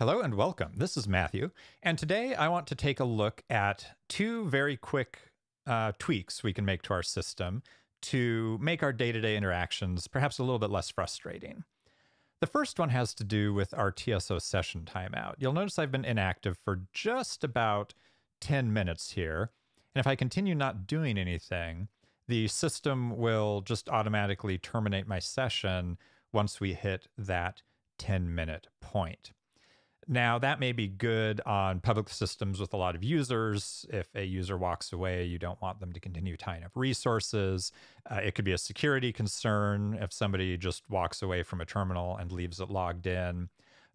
Hello and welcome. This is Matthew, and today I want to take a look at two very quick uh, tweaks we can make to our system to make our day to day interactions perhaps a little bit less frustrating. The first one has to do with our TSO session timeout. You'll notice I've been inactive for just about 10 minutes here, and if I continue not doing anything, the system will just automatically terminate my session once we hit that 10 minute point. Now, that may be good on public systems with a lot of users. If a user walks away, you don't want them to continue tying up resources. Uh, it could be a security concern if somebody just walks away from a terminal and leaves it logged in.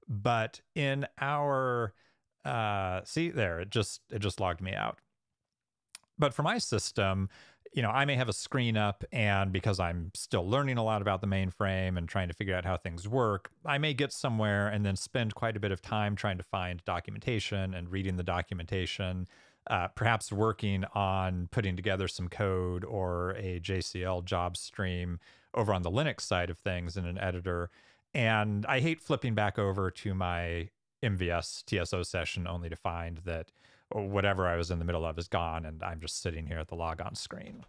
But in our uh, see there, it just it just logged me out. But for my system, you know, I may have a screen up, and because I'm still learning a lot about the mainframe and trying to figure out how things work, I may get somewhere and then spend quite a bit of time trying to find documentation and reading the documentation, uh, perhaps working on putting together some code or a JCL job stream over on the Linux side of things in an editor. And I hate flipping back over to my MVS TSO session only to find that whatever I was in the middle of is gone and I'm just sitting here at the logon screen.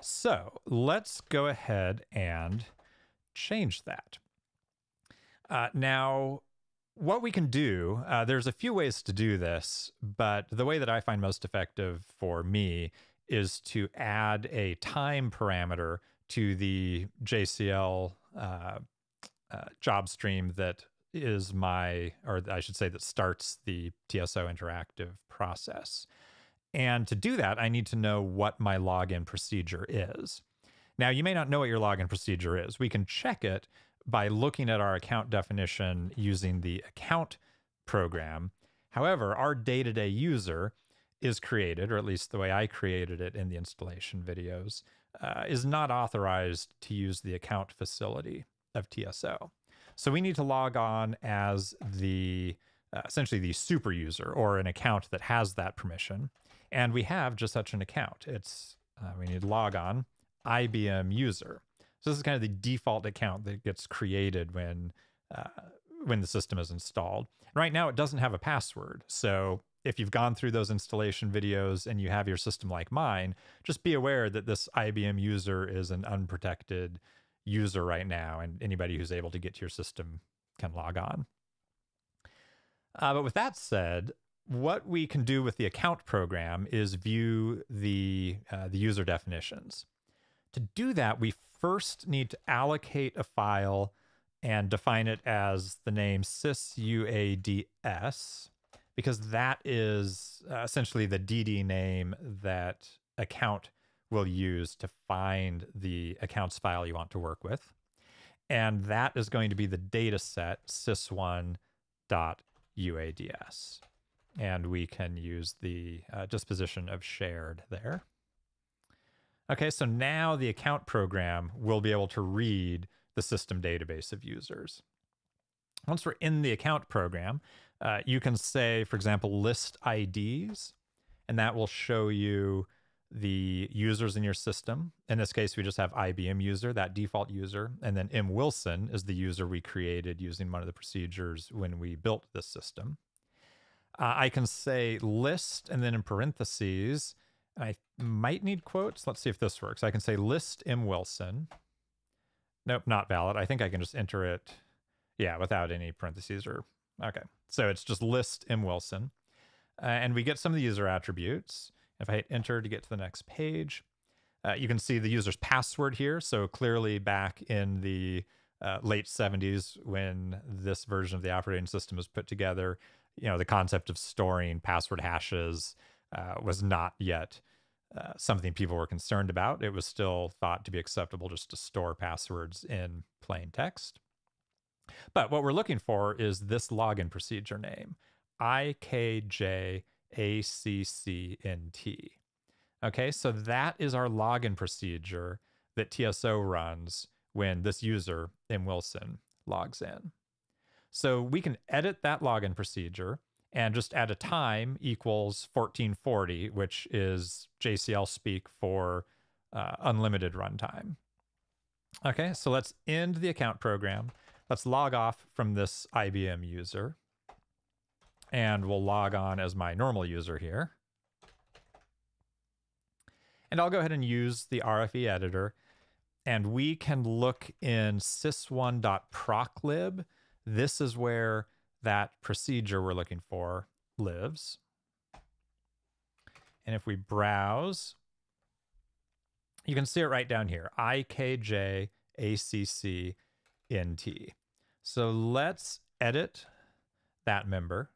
So let's go ahead and change that. Uh, now, what we can do, uh, there's a few ways to do this, but the way that I find most effective for me is to add a time parameter to the JCL uh, uh, job stream that is my, or I should say, that starts the TSO interactive process. And to do that, I need to know what my login procedure is. Now, you may not know what your login procedure is. We can check it by looking at our account definition using the account program. However, our day to day user is created, or at least the way I created it in the installation videos, uh, is not authorized to use the account facility of TSO. So we need to log on as the uh, essentially the super user or an account that has that permission. And we have just such an account. It's uh, we need to log on IBM user. So this is kind of the default account that gets created when uh, when the system is installed. Right now, it doesn't have a password. So if you've gone through those installation videos and you have your system like mine, just be aware that this IBM user is an unprotected user right now, and anybody who's able to get to your system can log on. Uh, but with that said, what we can do with the account program is view the uh, the user definitions. To do that, we first need to allocate a file and define it as the name sysuads because that is uh, essentially the DD name that account will use to find the accounts file you want to work with. And that is going to be the data set sys1.uads. And we can use the uh, disposition of shared there. Okay, so now the account program will be able to read the system database of users. Once we're in the account program, uh, you can say, for example, list IDs, and that will show you the users in your system. In this case, we just have IBM user, that default user, and then M Wilson is the user we created using one of the procedures when we built this system. Uh, I can say list and then in parentheses, I might need quotes. Let's see if this works. I can say list M Wilson. Nope, not valid. I think I can just enter it, yeah, without any parentheses or, okay. So it's just list M Wilson. Uh, and we get some of the user attributes. If I hit enter to get to the next page, uh, you can see the user's password here. So clearly back in the uh, late 70s when this version of the operating system was put together, you know, the concept of storing password hashes uh, was not yet uh, something people were concerned about. It was still thought to be acceptable just to store passwords in plain text. But what we're looking for is this login procedure name, IKJ ACCNT. Okay, so that is our login procedure that TSO runs when this user, M. Wilson, logs in. So we can edit that login procedure and just add a time equals 1440, which is JCL speak for uh, unlimited runtime. Okay, so let's end the account program. Let's log off from this IBM user. And we'll log on as my normal user here. And I'll go ahead and use the RFE editor and we can look in sys1.proclib. This is where that procedure we're looking for lives. And if we browse, you can see it right down here, IKJACCNT. So let's edit that member.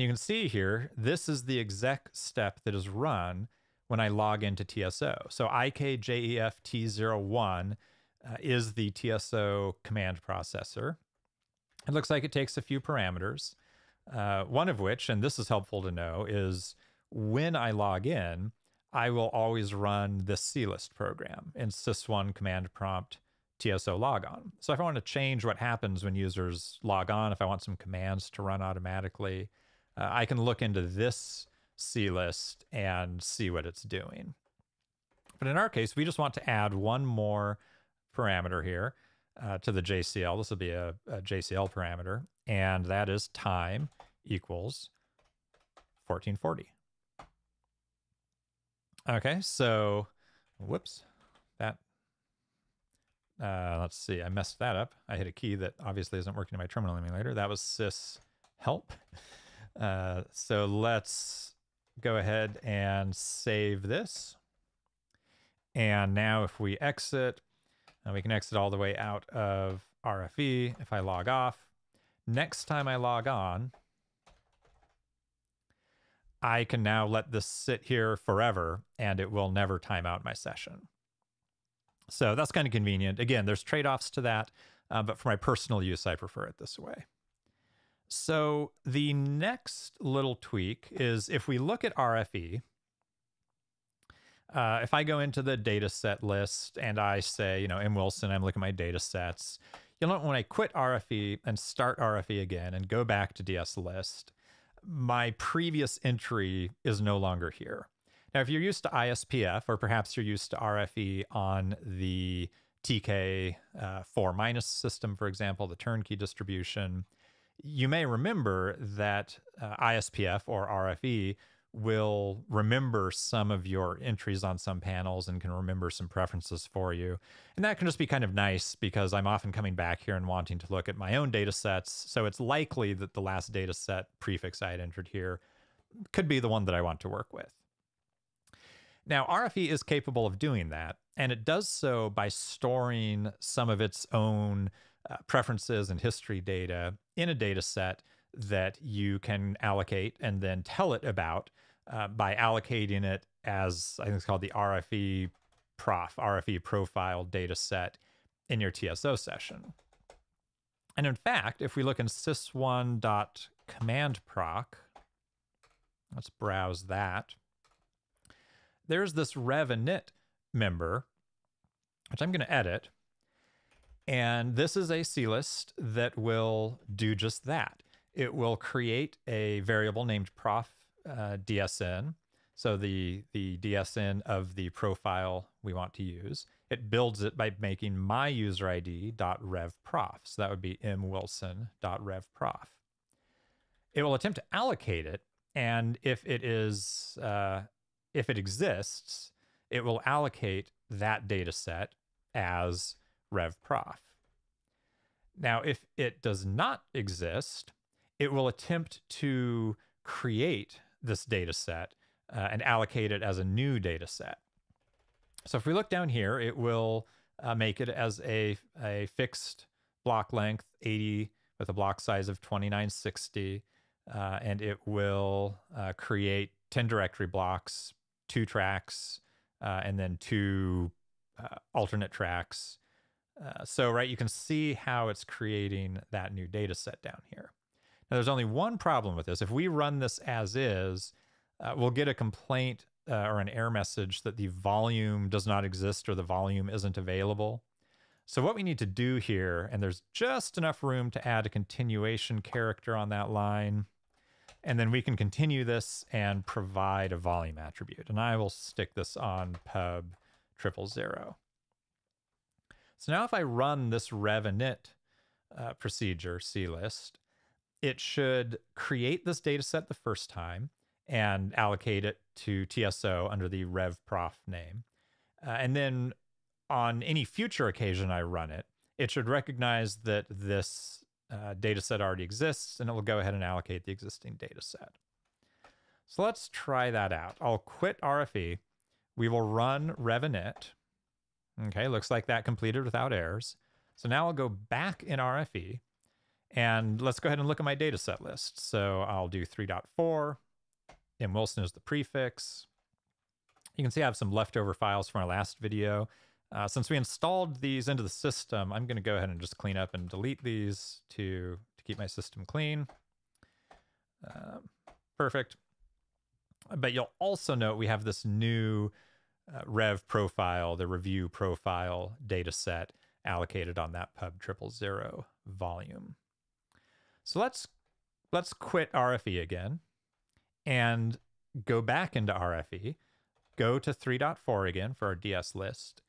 And you can see here, this is the exec step that is run when I log into TSO. So IKJEFT01 uh, is the TSO command processor. It looks like it takes a few parameters, uh, one of which, and this is helpful to know, is when I log in, I will always run the CList program in sys1 command proc TSO logon. So if I want to change what happens when users log on, if I want some commands to run automatically, uh, I can look into this C list and see what it's doing. But in our case, we just want to add one more parameter here uh, to the JCL. This will be a, a JCL parameter, and that is time equals 1440. Okay, so whoops, that, uh, let's see, I messed that up. I hit a key that obviously isn't working in my terminal emulator. That was sys help. Uh, so let's go ahead and save this. And now if we exit, and we can exit all the way out of RFE if I log off. Next time I log on, I can now let this sit here forever and it will never time out my session. So that's kind of convenient. Again, there's trade-offs to that, uh, but for my personal use, I prefer it this way. So the next little tweak is if we look at RFE, uh, if I go into the data set list and I say, you know, M. Wilson, I'm looking at my data sets, you'll note when I quit RFE and start RFE again and go back to DS list, my previous entry is no longer here. Now, if you're used to ISPF, or perhaps you're used to RFE on the TK uh, 4 minus system, for example, the turnkey distribution, you may remember that uh, ISPF or RFE will remember some of your entries on some panels and can remember some preferences for you. And that can just be kind of nice because I'm often coming back here and wanting to look at my own data sets. So it's likely that the last data set prefix I had entered here could be the one that I want to work with. Now, RFE is capable of doing that, and it does so by storing some of its own uh, preferences and history data in a data set that you can allocate and then tell it about uh, by allocating it as I think it's called the RFE prof, RFE profile data set in your TSO session. And in fact, if we look in sys1.commandproc, let's browse that. There's this rev init member, which I'm going to edit. And this is a CList that will do just that. It will create a variable named prof uh, DSN. So the, the DSN of the profile we want to use. It builds it by making my user ID dot .revprof. So that would be mwilson.revprof. It will attempt to allocate it, and if it is uh, if it exists, it will allocate that data set as revprof. Now, if it does not exist, it will attempt to create this data set uh, and allocate it as a new data set. So if we look down here, it will uh, make it as a, a fixed block length 80 with a block size of 2960. Uh, and it will uh, create 10 directory blocks, two tracks, uh, and then two uh, alternate tracks. So, right, you can see how it's creating that new data set down here. Now, there's only one problem with this. If we run this as is, uh, we'll get a complaint uh, or an error message that the volume does not exist or the volume isn't available. So what we need to do here, and there's just enough room to add a continuation character on that line, and then we can continue this and provide a volume attribute. And I will stick this on pub triple zero. So now if I run this rev init uh, procedure, CList, it should create this data set the first time and allocate it to TSO under the revprof name. Uh, and then on any future occasion I run it, it should recognize that this uh, data set already exists and it will go ahead and allocate the existing data set. So let's try that out. I'll quit RFE. We will run revinit. Okay, looks like that completed without errors. So now I'll go back in RFE and let's go ahead and look at my data set list. So I'll do 3.4. M Wilson is the prefix. You can see I have some leftover files from our last video. Uh, since we installed these into the system, I'm going to go ahead and just clean up and delete these to, to keep my system clean. Uh, perfect. But you'll also note we have this new uh, rev profile, the review profile data set allocated on that pub triple zero volume. So let's let's quit RFE again and go back into RFE, go to 3.4 again for our DS list,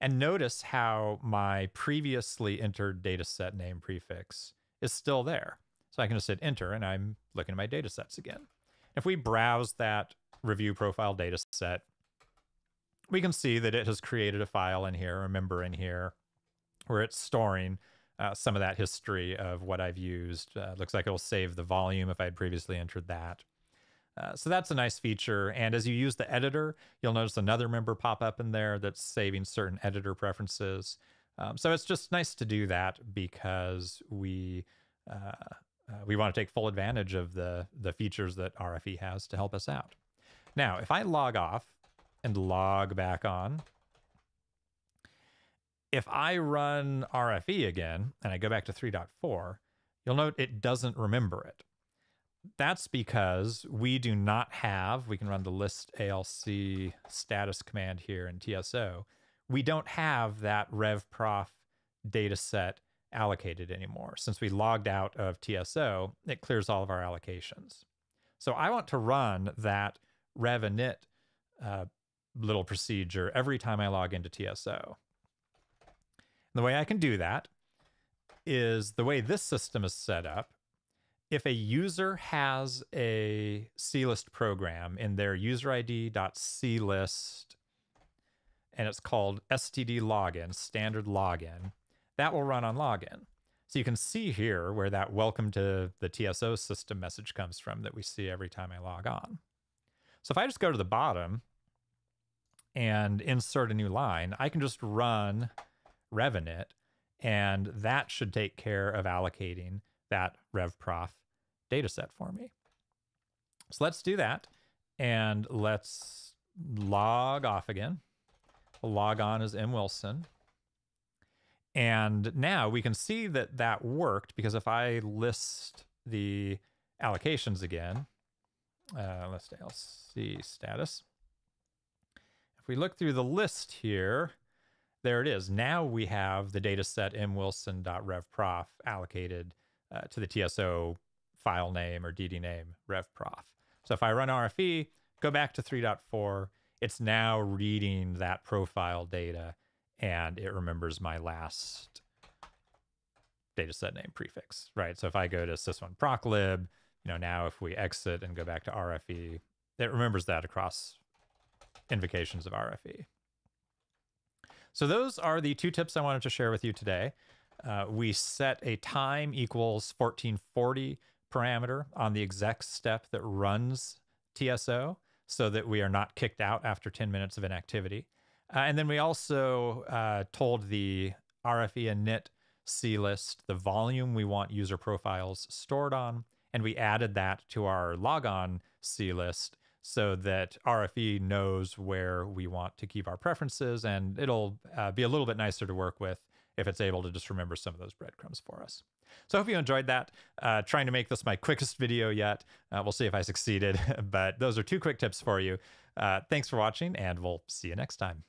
and notice how my previously entered dataset name prefix is still there. So I can just hit enter and I'm looking at my datasets again. If we browse that review profile dataset, we can see that it has created a file in here, a member in here, where it's storing uh, some of that history of what I've used. Uh, looks like it'll save the volume if I had previously entered that. Uh, so that's a nice feature. And as you use the editor, you'll notice another member pop up in there that's saving certain editor preferences. Um, so it's just nice to do that because we uh, uh, we want to take full advantage of the the features that RFE has to help us out. Now, if I log off and log back on, if I run RFE again and I go back to 3.4, you'll note it doesn't remember it. That's because we do not have, we can run the list ALC status command here in TSO. We don't have that revprof data set allocated anymore. Since we logged out of TSO, it clears all of our allocations. So I want to run that revinit uh, little procedure every time I log into TSO. And the way I can do that is the way this system is set up. If a user has a CList program in their user ID.clist, and it's called std login, standard login, that will run on login. So you can see here where that welcome to the TSO system message comes from that we see every time I log on. So if I just go to the bottom and insert a new line, I can just run revinit, and that should take care of allocating that revprof dataset for me. So let's do that, and let's log off again. log on as M. Wilson. And now we can see that that worked because if I list the allocations again, uh, let's see status. If we look through the list here, there it is. Now we have the data set mwilson.revprof allocated uh, to the TSO file name or DD name revprof. So if I run RFE, go back to 3.4, it's now reading that profile data and it remembers my last dataset name prefix, right? So if I go to sys1 proclib, you know, now if we exit and go back to RFE, it remembers that across invocations of RFE. So those are the two tips I wanted to share with you today. Uh, we set a time equals 1440 parameter on the exec step that runs TSO so that we are not kicked out after 10 minutes of inactivity. Uh, and then we also uh, told the RFE init CList the volume we want user profiles stored on, and we added that to our logon CList so that RFE knows where we want to keep our preferences, and it'll uh, be a little bit nicer to work with if it's able to just remember some of those breadcrumbs for us. So I hope you enjoyed that. Uh, trying to make this my quickest video yet. Uh, we'll see if I succeeded, but those are two quick tips for you. Uh, thanks for watching, and we'll see you next time.